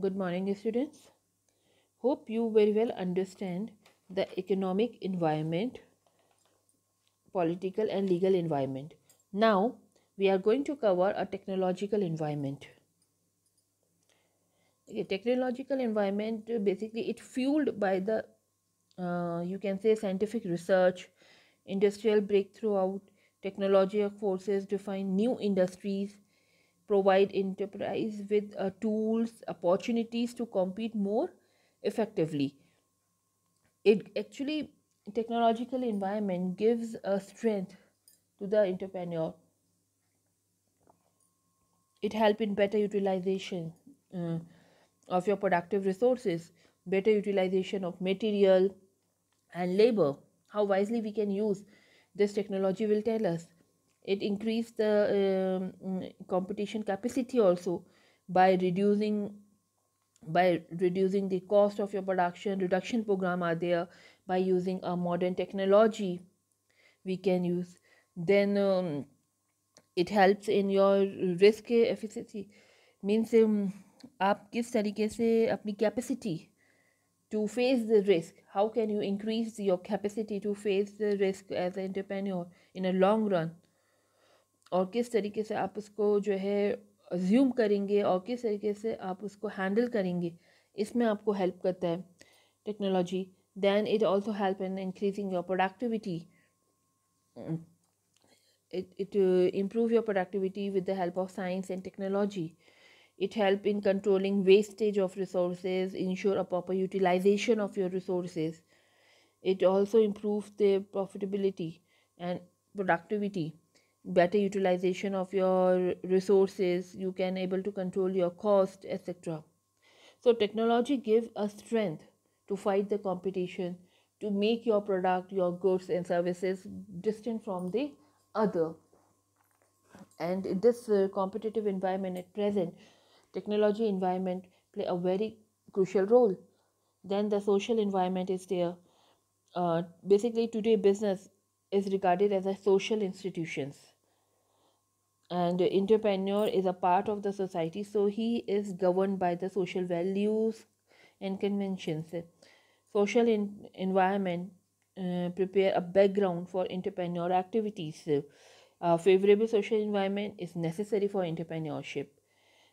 Good morning, students. Hope you very well understand the economic environment, political and legal environment. Now, we are going to cover a technological environment. Okay, technological environment basically it fueled by the uh, you can say scientific research, industrial breakthrough out, technological forces define new industries, provide enterprise with uh, tools, opportunities to compete more effectively. It actually technological environment gives a strength to the entrepreneur. It help in better utilization uh, of your productive resources, better utilization of material and labor. How wisely we can use this technology will tell us it increase the um, mm, competition capacity also by reducing by reducing the cost of your production reduction program are there by using a modern technology we can use then um, it helps in your risk efficiency means um, आप किस तरीके से अपनी capacity to face the risk how can you increase your capacity to face the risk as an entrepreneur in a long run और किस तरीके से आप उसको जो है ज्यूम करेंगे और किस तरीके से आप उसको हैंडल करेंगे, इसमें आपको हेल्प करता है technology then it also help in increasing your productivity it improve your productivity with the help of science and technology it help in controlling wastage of resource ensure a proper utilization of your resource it also improve the profitability and productivity better utilization of your resources you can able to control your cost etc so technology gives a strength to fight the competition to make your product your goods and services distant from the other. And in this uh, competitive environment at present technology environment play a very crucial role. Then the social environment is there. Uh, basically today business is regarded as a social institutions and the entrepreneur is a part of the society so he is governed by the social values and conventions. Social in- environment uh, prepare a background for entrepreneur activities. A favorable social environment is necessary for entrepreneurship.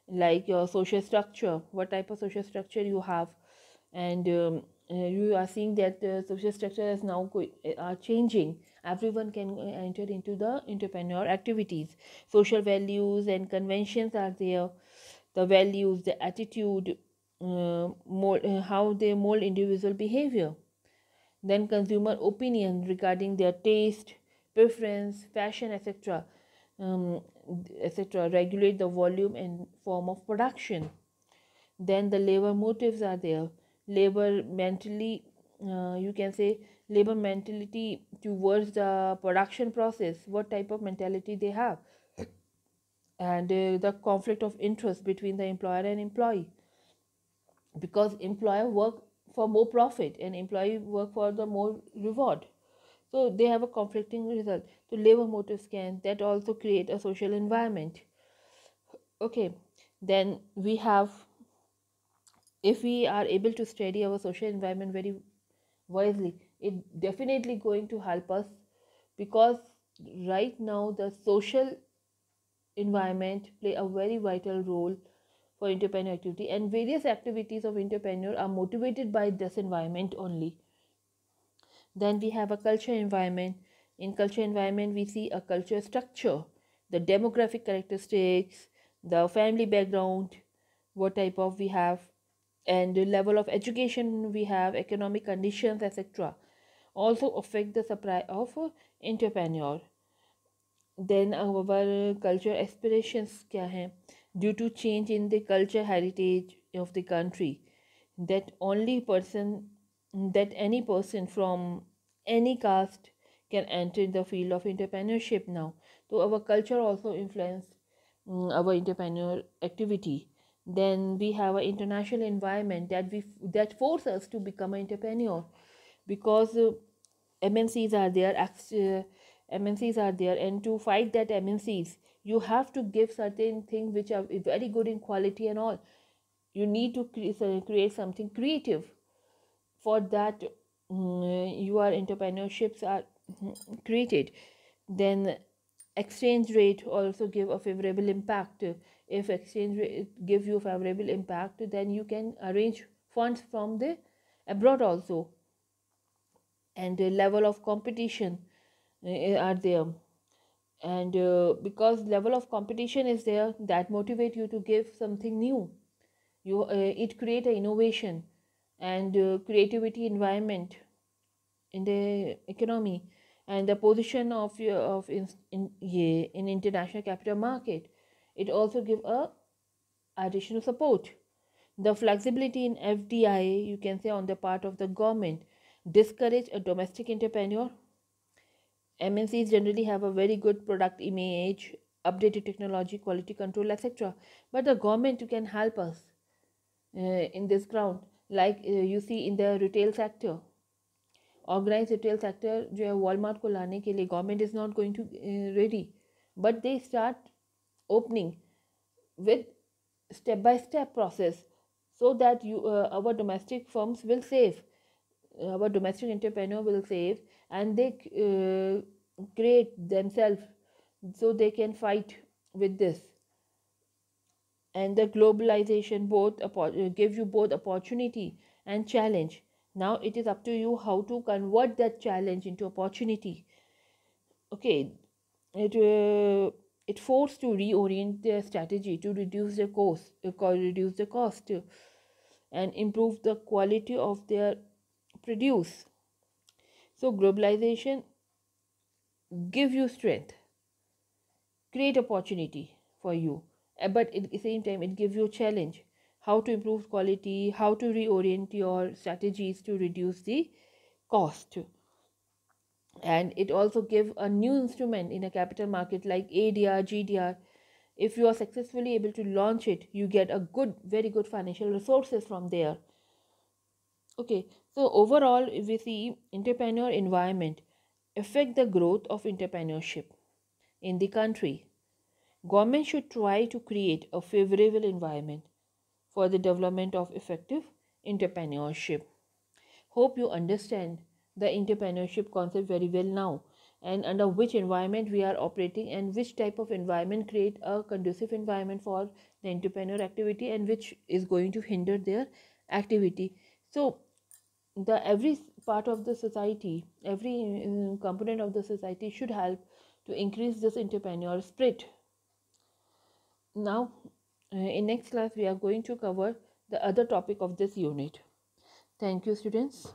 Like your social structure what type of social structure you have. And um, uh, you are seeing that the social structure is now are changing everyone can uh, enter into the entrepreneur activities. Social values and conventions are there. The values the attitude uh, mold, uh, how they mold individual behavior. Then consumer opinion regarding their taste preference fashion etc um, etc regulate the volume and form of production. Then the labor motives are there. Labor mentally uh, you can say labor mentality towards the production process what type of mentality they have. And uh, the conflict of interest between the employer and employee. Because employer work for more profit and employee work for the more reward. So they have a conflicting result. So labor motives can that also create a social environment. Okay then we have if we are able to study our social environment very wisely it definitely going to help us because right now the social environment play a very vital role for entrepreneur activity and various activities of entrepreneur are motivated by this environment only. Then we have a culture environment. In culture environment we see a culture structure the demographic characteristics the family background what type of we have and the level of education we have economic conditions etc also affect the supply of entrepreneur. Then our culture aspirations kya hai due to change in the culture heritage of the country that only person that any person from any caste can enter the field of entrepreneurship now. So our culture also influence mm, our entrepreneur activity. Then we have an international environment that we that force us to become an entrepreneur because uh, mncs are there uh, mncs are there and to fight that mncs you have to give certain things which are very good in quality and all. You need to cre- create something creative. For that mm, your entrepreneurships are mm, created. Then exchange rate also give a favorable impact. If exchange rate give you favorable impact then you can arrange funds from the abroad also and the level of competition uh, are there. And uh, because level of competition is there that motivate you to give something new. You uh, it create a innovation and uh, creativity environment in the economy. And the position of your of in, in, yeah, in international capital market it also give a additional support. The flexibility in fdi you can say on the part of the government discourage a domestic entrepreneur mncs generally have a very good product image updated technology quality control etc but the government can help us uh, in this ground like uh, you see in the retail sector organise retail sector जो है Walmart को लाने के लिए government is not going to ready but they start opening with step by step process so that you uh, our domestic firms will save our domestic entrepreneur will save and they uh, create themselves so they can fight with this. And the globalization both give you both opportunity and challenge. Now it is up to you how to convert that challenge into opportunity. Okay it uh, it forced to reorient their strategy to reduce the cost uh, reduce the cost and improve the quality of their produce so globalization give you strength create opportunity for you uh, but at the same time it gives you a challenge how to improve quality, how to reorient your strategies to reduce the cost. And it also gives a new instrument in a capital market like ADR, GDR. If you are successfully able to launch it, you get a good, very good financial resources from there. Okay, so overall, we see entrepreneur environment affect the growth of entrepreneurship in the country, government should try to create a favorable environment for the development of effective entrepreneurship. Hope you understand the entrepreneurship concept very well now and under which environment we are operating and which type of environment create a conducive environment for the entrepreneur activity and which is going to hinder their activity so the every part of the society every uh, component of the society should help to increase this entrepreneur spirit now uh, in next class, we are going to cover the other topic of this unit. Thank you, students.